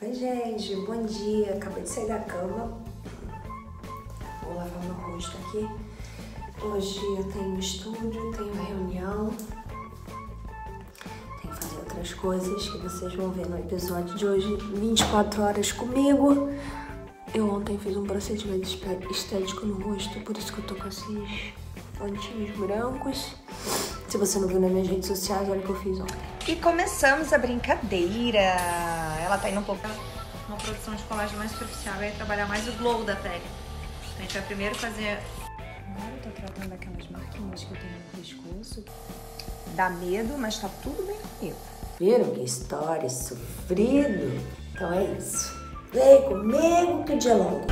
Oi, gente, bom dia. Acabei de sair da cama. Vou lavar meu rosto aqui. Hoje eu tenho estúdio, tenho reunião. Tenho que fazer outras coisas que vocês vão ver no episódio de hoje. 24 horas comigo. Eu ontem fiz um procedimento estético no rosto, por isso que eu tô com esses pontinhos brancos. Se você não viu nas minhas redes sociais, olha o que eu fiz ontem. E começamos a brincadeira. Ela tá indo um pouco uma produção de colagem mais superficial, vai trabalhar mais o glow da pele. Então a gente vai primeiro fazer. Agora eu tô tratando aquelas marquinhas que eu tenho no pescoço. Dá medo, mas tá tudo bem comigo. Viram que história sofrido? Então é isso. Vem comigo que o dia é longo.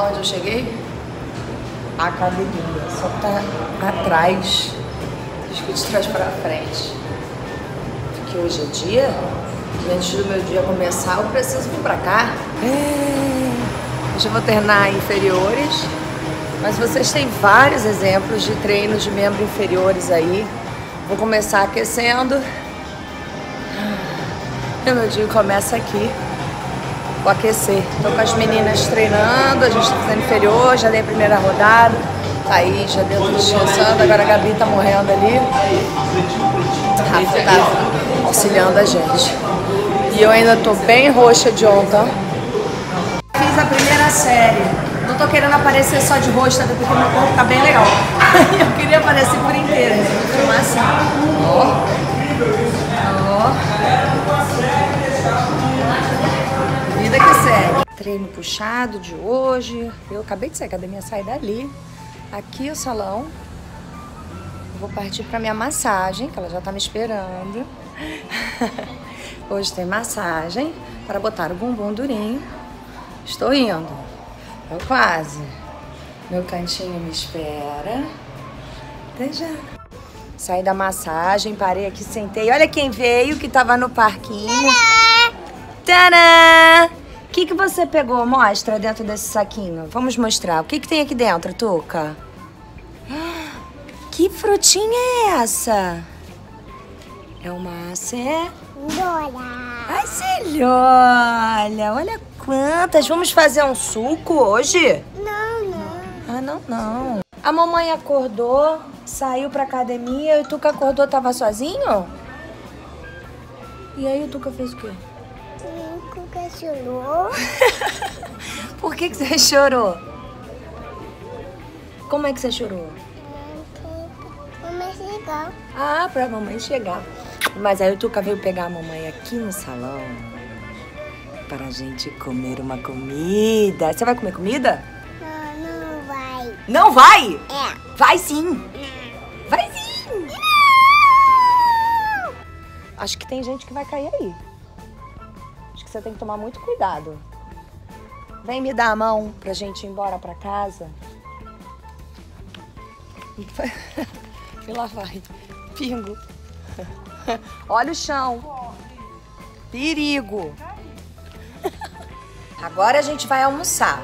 Onde eu cheguei? A academia. Só tá atrás. Acho que de trás para frente. Porque hoje é dia. E antes do meu dia começar, eu preciso vir pra cá. É. Hoje eu vou treinar inferiores. Mas vocês têm vários exemplos de treinos de membros inferiores aí. Vou começar aquecendo. E meu dia começa aqui. Vou aquecer. Tô com as meninas treinando, a gente tá fazendo inferior, já dei a primeira rodada. Tá aí, já deu tudo descansando, agora a Gabi tá morrendo ali. Rafa tá auxiliando a gente. E eu ainda tô bem roxa de ontem. Fiz a primeira série. Não tô querendo aparecer só de até porque meu corpo tá bem legal. eu queria aparecer por inteiro, vou filmar assim. Ó. Treino puxado de hoje. Eu acabei de sair da academia, sair dali. Aqui o salão. Vou partir para minha massagem, que ela já tá me esperando. Hoje tem massagem para botar o bumbum durinho. Estou indo. Eu quase. Meu cantinho me espera. Até já. Saí da massagem, parei aqui, sentei. Olha quem veio, que tava no parquinho. Tadã! O que, que você pegou? Mostra dentro desse saquinho. Vamos mostrar. O que, que tem aqui dentro, Tuca? Que frutinha é essa? É uma cenoura. Ai, celhola. Olha quantas. Vamos fazer um suco hoje? Não, não. Ah, não, não. A mamãe acordou, saiu pra academia e o Tuca acordou, tava sozinho? E aí o Tuca fez o quê? Chorou. Por que, que você chorou? Como é que você chorou? Mamãe chegar. Ah, pra mamãe chegar. Mas aí o Tuca veio pegar a mamãe aqui no salão para a gente comer uma comida. Você vai comer comida? Não, não vai. Não vai? É. Vai sim. Vai sim. Não. Acho que tem gente que vai cair aí você tem que tomar muito cuidado. Vem me dar a mão pra gente ir embora pra casa. e lá vai. Pingo. Olha o chão. Perigo. Agora a gente vai almoçar.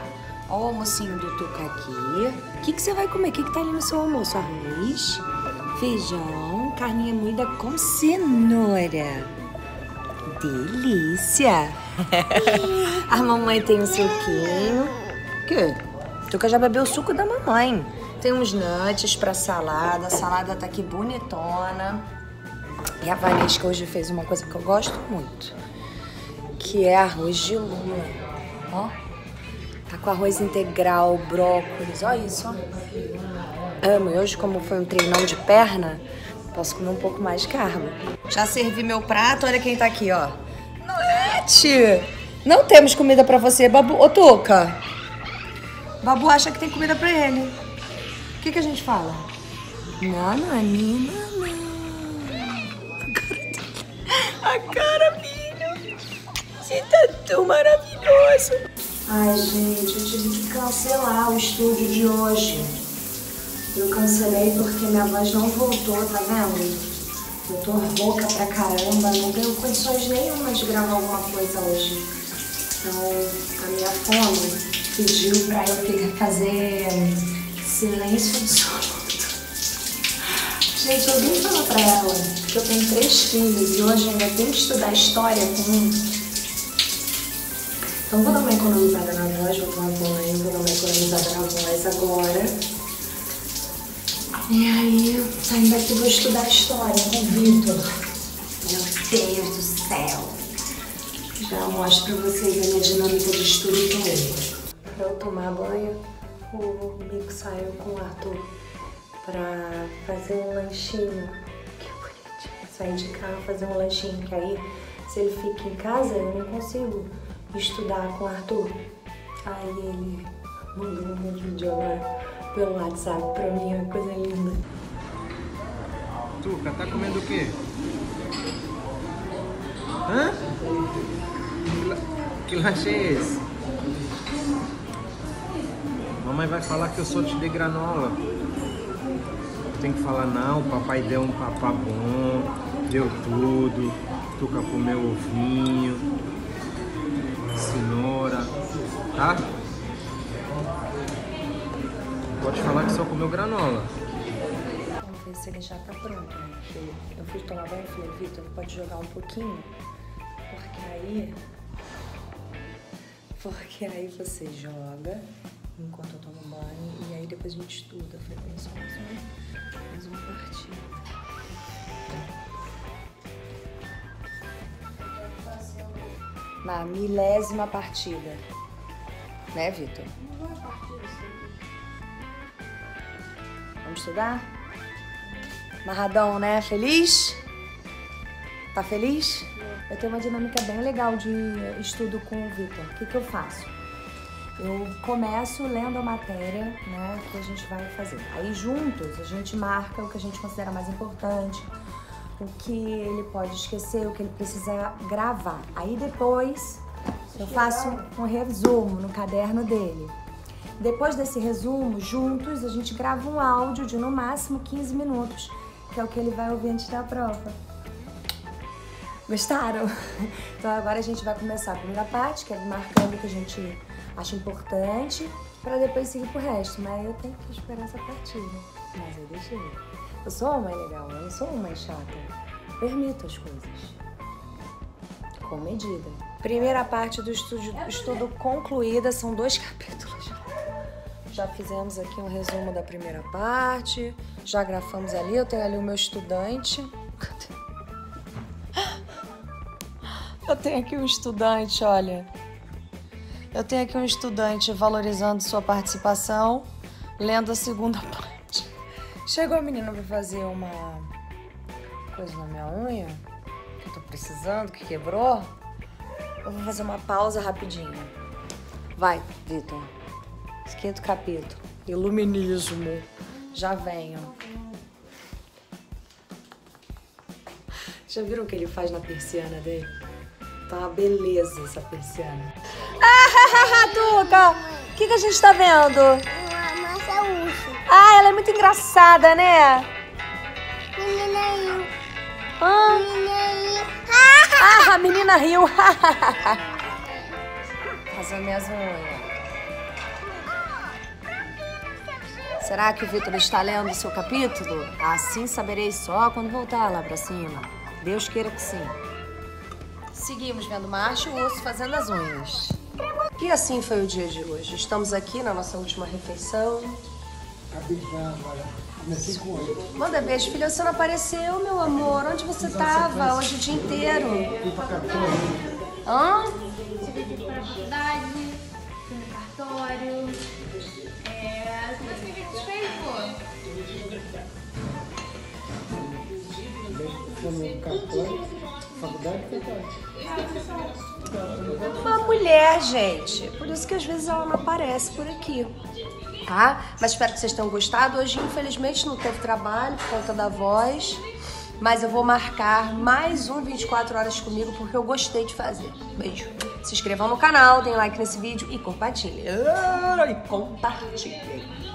Olha o almocinho do Tuca aqui. O que, que você vai comer? O que, que tá ali no seu almoço? Arroz, feijão, carninha moída com cenoura. Delícia! a mamãe tem um suquinho. Que? Tuca já bebeu o suco da mamãe. Tem uns nuts pra salada. A salada tá aqui bonitona. E a Vanesca hoje fez uma coisa que eu gosto muito. Que é arroz de lula. Ó. Tá com arroz integral, brócolis, olha isso, ó. Amo. E hoje, como foi um treinão de perna, posso comer um pouco mais de carbo. Já servi meu prato, olha quem tá aqui, ó. Noete! Não temos comida pra você, Babu. Ô, Tuca. Babu acha que tem comida pra ele. O que, que a gente fala? Não, Nanina, não. A cara, filho. Você tá tão maravilhoso. Ai, gente, eu tive que cancelar o estúdio de hoje. Eu cancelei porque minha voz não voltou, tá vendo? Eu tô rouca pra caramba, não tenho condições nenhuma de gravar alguma coisa hoje. Então, a minha fome pediu pra eu ficar- fazer silêncio absoluto. Gente, alguém fala pra ela que eu tenho três filhos e hoje ainda tenho que estudar história com um. Então vou dar uma economizada na voz, vou tomar banho, vou dar uma economizada na voz agora. E aí, saindo daqui, vou estudar história com o Vitor. Meu Deus do céu! Já mostro pra vocês a minha dinâmica de estudo com ele. Pra eu tomar banho, o Mico saiu com o Arthur pra fazer um lanchinho. Que bonitinho. Sair de carro, fazer um lanchinho, que aí, se ele fica em casa, eu não consigo estudar com o Arthur. Aí ele mandou um vídeo agora pelo WhatsApp pra mim, é uma coisa linda. Tuca, tá comendo o quê? Hã? Que, la... lanche é esse? Mamãe vai falar que eu só te dei granola. Tem que falar não, papai deu um papá bom, deu tudo. Tuca comeu ovinho, cenoura, tá? Pode falar que só comeu granola. Vamos ver se ele já tá pronto, né? Eu fui tomar banho e falei, Vitor, pode jogar um pouquinho? Porque aí. Porque aí você joga enquanto eu tomo banho e aí depois a gente estuda. Eu falei, só mais uma, mais uma partida. Na milésima partida. Né, Vitor? Vamos estudar? Marradão, né? Feliz? Tá feliz? Eu tenho uma dinâmica bem legal de estudo com o Vitor. O que, que eu faço? Eu começo lendo a matéria, né, que a gente vai fazer. Aí juntos a gente marca o que a gente considera mais importante, o que ele pode esquecer, o que ele precisa gravar. Aí depois eu faço um resumo no caderno dele. Depois desse resumo, juntos a gente grava um áudio de no máximo 15 minutos, que é o que ele vai ouvir antes da prova. Gostaram? Então agora a gente vai começar a primeira parte, que é marcando o que a gente acha importante, para depois seguir pro resto. Mas eu tenho que esperar essa partida. Mas eu deixei. Eu sou uma mãe legal, eu não sou uma mãe chata. Permito as coisas. Com medida. Primeira parte do estudo, estudo concluída, são dois capítulos. Já fizemos aqui um resumo da primeira parte, já grafamos ali, eu tenho ali o meu estudante. Eu tenho aqui um estudante, olha. Eu tenho aqui um estudante valorizando sua participação, lendo a segunda parte. Chegou a menina pra fazer uma coisa na minha unha, que eu tô precisando, que quebrou. Eu vou fazer uma pausa rapidinho. Vai, Vitor. Quinto capítulo. Iluminismo. Já venho. Já viram o que ele faz na persiana dele? Tá uma beleza essa persiana. Ah, Tuca! O que, que a gente tá vendo? Uma massa urso. Ah, ela é muito engraçada, né? Menina aí. Ah, Menina aí. ah a menina riu. Fazer minhas unhas. Será que o Vitor está lendo o seu capítulo? Assim saberei só quando voltar lá pra cima. Deus queira que sim. Seguimos vendo Macho e o Urso fazendo as unhas. E assim foi o dia de hoje. Estamos aqui na nossa última refeição. Manda beijo, filha. Você não apareceu, meu amor. Onde você estava hoje o dia inteiro? Hã? Fui pra faculdade. No cartório. É. Como você que desfez, pô? Uma mulher, gente. Por isso que às vezes ela não aparece por aqui. Tá? Mas espero que vocês tenham gostado. Hoje, infelizmente, não teve trabalho por conta da voz. Mas eu vou marcar mais um 24 horas comigo porque eu gostei de fazer. Beijo. Se inscrevam no canal, deem like nesse vídeo e compartilhem. E compartilhem.